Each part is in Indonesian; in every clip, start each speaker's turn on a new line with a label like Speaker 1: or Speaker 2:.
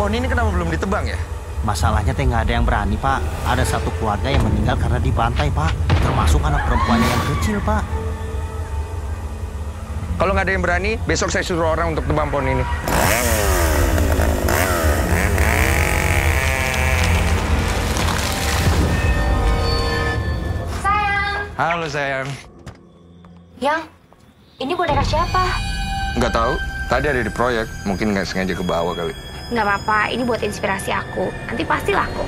Speaker 1: Pohon ini kenapa belum ditebang ya?
Speaker 2: Masalahnya teh nggak ada yang berani, Pak. Ada satu keluarga yang meninggal karena dibantai, Pak. Termasuk anak perempuannya yang kecil, Pak.
Speaker 1: Kalau nggak ada yang berani, besok saya suruh orang untuk tebang pohon ini.
Speaker 3: Sayang.
Speaker 1: Halo sayang.
Speaker 3: Yang, ini boneka siapa?
Speaker 1: Nggak tahu. Tadi ada di proyek. Mungkin nggak sengaja ke bawah kali.
Speaker 3: Nggak apa-apa, ini buat inspirasi aku. Nanti pasti laku.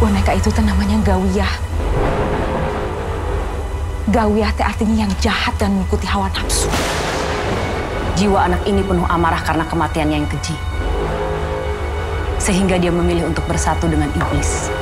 Speaker 4: Boneka itu teh namanya Gawiyah. Gawiyah teh artinya yang jahat dan mengikuti hawa nafsu.
Speaker 5: Jiwa anak ini penuh amarah karena kematiannya yang keji. Sehingga dia memilih untuk bersatu dengan iblis.